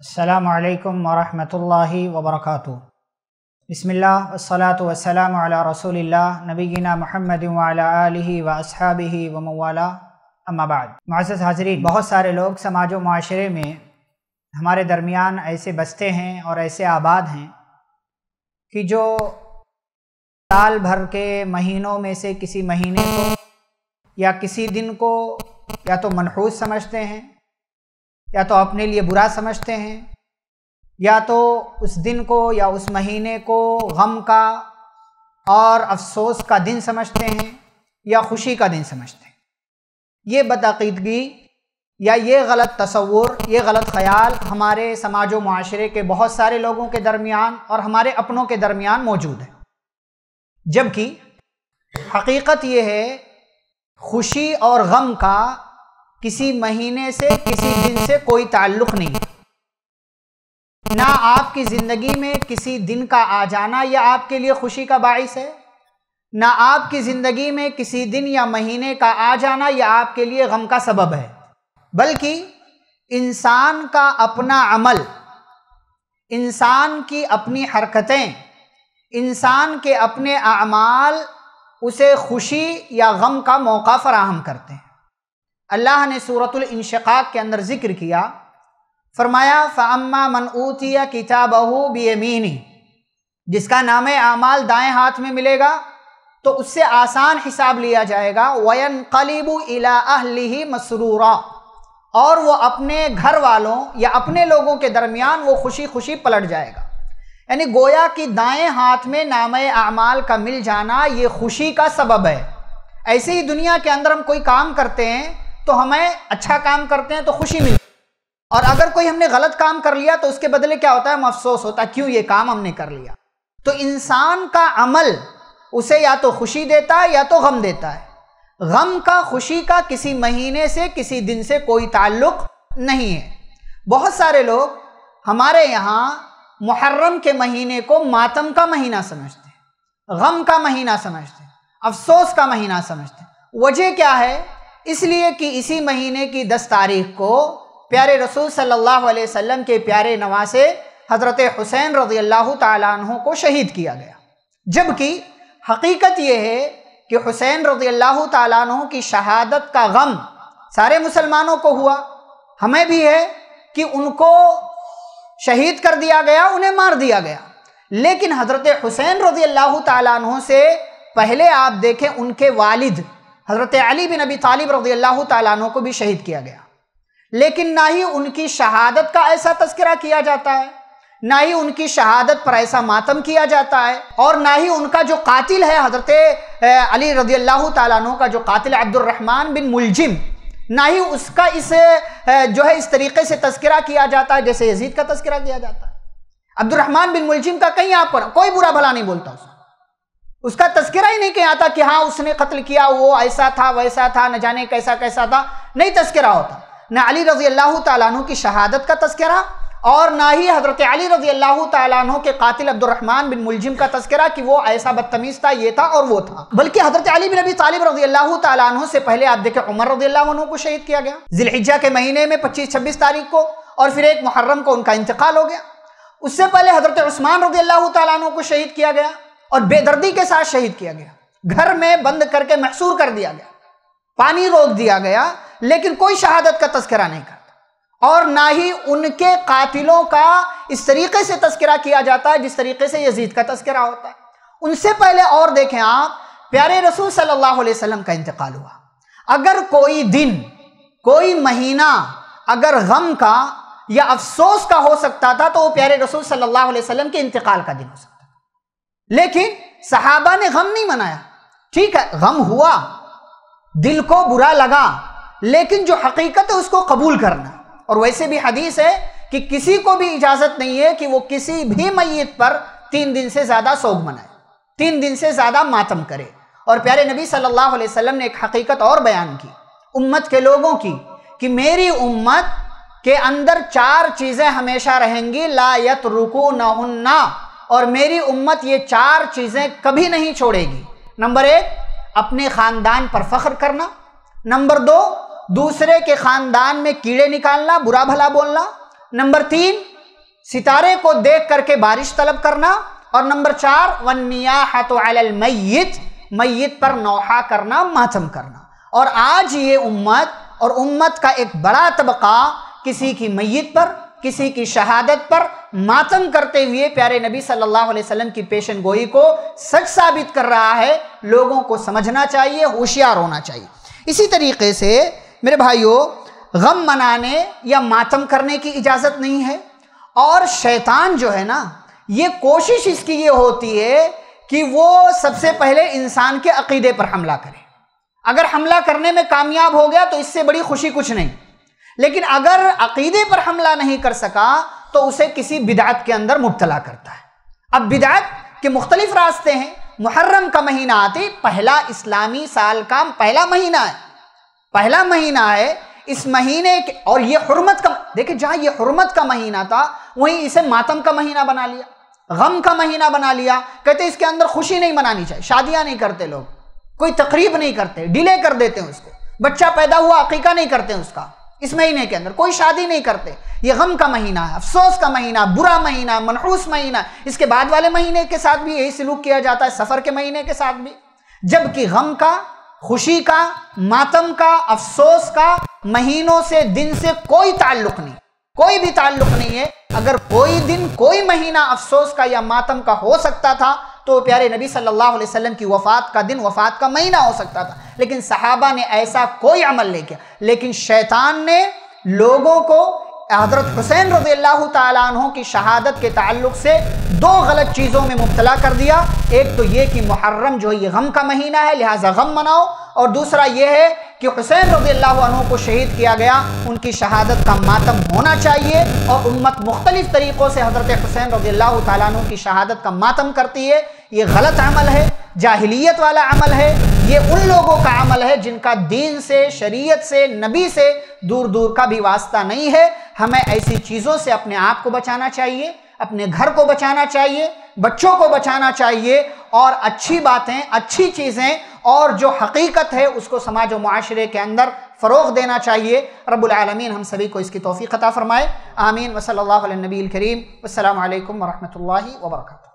अल्लाम वस्सलातु वस्सलामु अला रसूलिल्लाह नबीना मुहम्मद वाला आलिहि व अस्हाबिहि व मवाला अम्मा बाद मुअज़्ज़ज़ हाज़रीन बहुत सारे लोग समाज व माशरे में हमारे दरमियान ऐसे बसते हैं और ऐसे आबाद हैं कि जो साल भर के महीनों में से किसी महीने को या किसी दिन को या तो मनहूस समझते हैं या तो अपने लिए बुरा समझते हैं, या तो उस दिन को या उस महीने को गम का और अफसोस का दिन समझते हैं या खुशी का दिन समझते हैं। ये बदअकीदगी या ये गलत तस्वुर ये गलत ख्याल हमारे समाज व माशरे के बहुत सारे लोगों के दरमियान और हमारे अपनों के दरमियान मौजूद है। जबकि हकीकत ये है, खुशी और गम का किसी महीने से, किसी दिन से कोई ताल्लुक नहीं। ना आपकी ज़िंदगी में किसी दिन का आ जाना यह आपके लिए खुशी का बाइस है। ना आपकी ज़िंदगी में किसी दिन या महीने का आ जाना यह आपके लिए गम का सबब है। बल्कि इंसान का अपना अमल, इंसान की अपनी हरकतें, इंसान के अपने अमाल, उसे खुशी या गम का मौका फराहम करते हैं। अल्लाह ने सूरतुल के अंदर ज़िक्र किया, फरमाया फ़ाम्मा मन ऊतिया किताबहू बेमीनी जिसका नाम आमाल दाएँ हाथ में मिलेगा तो उससे आसान हिसाब लिया जाएगा, वयन कलीबू अहली मसरूरा और वो अपने घर वालों या अपने लोगों के दरमियान वो खुशी खुशी पलट जाएगा। यानी गोया कि दाएँ हाथ में नाम आमाल का मिल जाना, ये खुशी का सबब है। ऐसे ही दुनिया के अंदर हम कोई काम करते हैं तो हमें अच्छा काम करते हैं तो खुशी मिलती और अगर कोई हमने गलत काम कर लिया तो उसके बदले क्या होता है? अफसोस होता है, क्यों ये काम हमने कर लिया? तो इंसान का अमल, उसे या तो खुशी देता है, या तो गम देता है। गम का, खुशी का किसी महीने से, किसी दिन से कोई ताल्लुक नहीं है। बहुत सारे लोग हमारे यहाँ मुहर्रम के महीने को मातम का महीना समझते हैं, गम का महीना समझते हैं, अफसोस का महीना समझते हैं। वजह क्या है? इसलिए कि इसी महीने की दस तारीख को प्यारे रसूल सल्लल्लाहु अलैहि वसल्लम के प्यारे नवासे हज़रत हुसैन रज़ी अल्लाह तु को शहीद किया गया। जबकि हकीकत यह है कि हुसैन रज़ी अल्लाह की शहादत का गम सारे मुसलमानों को हुआ। हमें भी है कि उनको शहीद कर दिया गया, उन्हें मार दिया गया। लेकिन हज़रत हुसैन रज़ी अल्लाह तु से पहले आप देखें उनके वालिद हज़रत अली बिन अबी तालिब रज़ी अल्लाह तु को भी शहीद किया गया। लेकिन ना ही उनकी शहादत का ऐसा तस्करा किया जाता है, ना ही उनकी शहादत पर ऐसा मातम किया जाता है, और ना ही उनका जो कातिल है हज़रत अली रज़ी अल्लाह तु का जो कातिल अब्दुलरहमान बिन मुलजिम, ना ही उसका इस जो है इस तरीके से तस्करा किया जाता है, जैसे यजीद का तस्करा किया जाता है। अब्दुलरहमान बिन मुलजिम का कहीं आपको कोई बुरा भला नहीं बोलता उसका। उसका तस्करा ही नहीं किया था कि हाँ उसने कत्ल किया, वो ऐसा था, वैसा था, न जाने कैसा कैसा था। नहीं तस्करा होता। न अली रज़ी अल्लाह तु की शहादत का तस्करा और ना ही हज़रत अली रज़ी अल्लाह तु के कातिल अब्दुलरहमान बिन मुलजिम का तस्करा कि वो ऐसा बदतमीज़ था, ये था और वो था। बल्कि हज़रत अली बिन अबी तालिब रज़ी अल्लाह तु से पहले आप देखें उमर रज़ी अल्लाह को शहीद किया गया। जिलहिजा के महीने में पच्चीस छब्बीस तारीख को और फिर एक मुहर्रम को उनका इंतकाल हो गया। उससे पहले हज़रत उस्मान रज़ी अल्लाह तु को शहीद किया गया। और बेदर्दी के साथ शहीद किया गया। घर में बंद करके महसूर कर दिया गया। पानी रोक दिया गया, लेकिन कोई शहादत का तस्करा नहीं करता। और ना ही उनके कातिलों का इस तरीके से तस्करा किया जाता है जिस तरीके से यजीद का तस्करा होता है। उनसे पहले और देखें आप, प्यारे रसूल सल्लल्लाहु अलैहि वसल्लम का इंतकाल हुआ। अगर कोई दिन, कोई महीना अगर गम का या अफसोस का हो सकता था तो वो प्यारे रसूल सल्लल्लाहु अलैहि वसल्लम के इंतकाल का दिन हो सकता लेकिन सहाबा ने गम नहीं मनाया। ठीक है, गम हुआ, दिल को बुरा लगा, लेकिन जो हकीकत है उसको कबूल करना। और वैसे भी हदीस है कि किसी को भी इजाज़त नहीं है कि वो किसी भी मैत पर तीन दिन से ज़्यादा सोग मनाए, तीन दिन से ज़्यादा मातम करे। और प्यारे नबी सल्लल्लाहु अलैहि वसल्लम ने एक हकीकत और बयान की, उम्मत के लोगों की, कि मेरी उम्मत के अंदर चार चीज़ें हमेशा रहेंगी लायत रुकू नहुन्ना और मेरी उम्मत ये चार चीज़ें कभी नहीं छोड़ेगी। नंबर एक, अपने खानदान पर फख्र करना। नंबर दो, दूसरे के खानदान में कीड़े निकालना, बुरा भला बोलना। नंबर तीन, सितारे को देख करके बारिश तलब करना। और नंबर चार वनियाहत मैत मैत पर नौहा करना, मातम करना। और आज ये उम्मत और उम्मत का एक बड़ा तबका किसी की मैत पर किसी की शहादत पर मातम करते हुए प्यारे नबी सल्लल्लाहु अलैहि वसल्लम की पेशन गोई को सच साबित कर रहा है, लोगों को समझना चाहिए, होशियार होना चाहिए। इसी तरीके से, मेरे भाइयों, गम मनाने या मातम करने की इजाज़त नहीं है। और शैतान जो है ना, ये कोशिश इसकी ये होती है कि वो सबसे पहले इंसान के अकीदे पर हमला करे। अगर हमला करने में कामयाब हो गया तो इससे बड़ी खुशी कुछ नहीं। लेकिन अगर अकीदे पर हमला नहीं कर सका तो उसे किसी बिदात के अंदर मुबतला करता है। अब बिदात के मुख्तलिफ़ रास्ते हैं। मुहर्रम का महीना आते, पहला इस्लामी साल का पहला महीना है। पहला महीना है इस महीने के, और ये हुरमत का, देखिए जहाँ ये हुरमत का महीना था, वहीं इसे मातम का महीना बना लिया। गम का महीना बना लिया। कहते इसके अंदर खुशी नहीं मनानी चाहिए। शादियाँ नहीं करते लोग। कोई तकरीब नहीं करते। डिले कर देते हैं उसको। बच्चा पैदा हुआ, अकीका नहीं करते उसका। इस महीने के अंदर, कोई शादी नहीं करते। ये गम का महीना है, अफसोस का महीना, बुरा महीना, मनहूस महीना। इसके बाद वाले महीने के साथ भी यही सलूक किया जाता है, सफ़र के महीने के साथ भी। जबकि गम का, खुशी का, मातम का, अफसोस का महीनों से, दिन से कोई ताल्लुक नहीं। कोई भी ताल्लुक नहीं है। अगर कोई दिन, कोई महीना अफसोस का या मातम का हो सकता था तो प्यारे नबी सल्लल्लाहु अलैहि वसल्लम की वफात का दिन, वफात का महीना हो सकता था। लेकिन सहाबा ने ऐसा कोई अमल नहीं किया। लेकिन शैतान ने लोगों को, हज़रत हुसैन रज़ी अल्लाह की शहादत के ताल्लुक से दो गलत चीज़ों में मुबतला कर दिया। एक तो ये कि मुहर्रम जो है, ये गम का महीना है, लिहाजा गम मनाओ। और दूसरा ये है कि हुसैन रज़ी अल्लाह को शहीद किया गया। उनकी शहादत का मातम होना चाहिए और उम्मत मुख्तलिफ़ तरीक़ों से हज़रत हुसैन रज़ी अल्लाह तु की शहादत का मातम करती है। ये गलत अमल है, जाहिलियत वाला अमल है, ये उन लोगों का अमल है जिनका दीन से, शरीयत से, नबी से दूर दूर का भी वास्ता नहीं है। हमें ऐसी चीज़ों से अपने आप को बचाना चाहिए, अपने घर को बचाना चाहिए, बच्चों को बचाना चाहिए और अच्छी बातें, अच्छी चीज़ें और जो हकीकत है, उसको समाज और माशरे के अंदर फ़रोग देना चाहिए। रबालमीन हम सभी को इसकी तोफ़ी ख़ता फ़रमाए। आमीन। वसल नबी करीम। अल्लाम वरहमल वर्का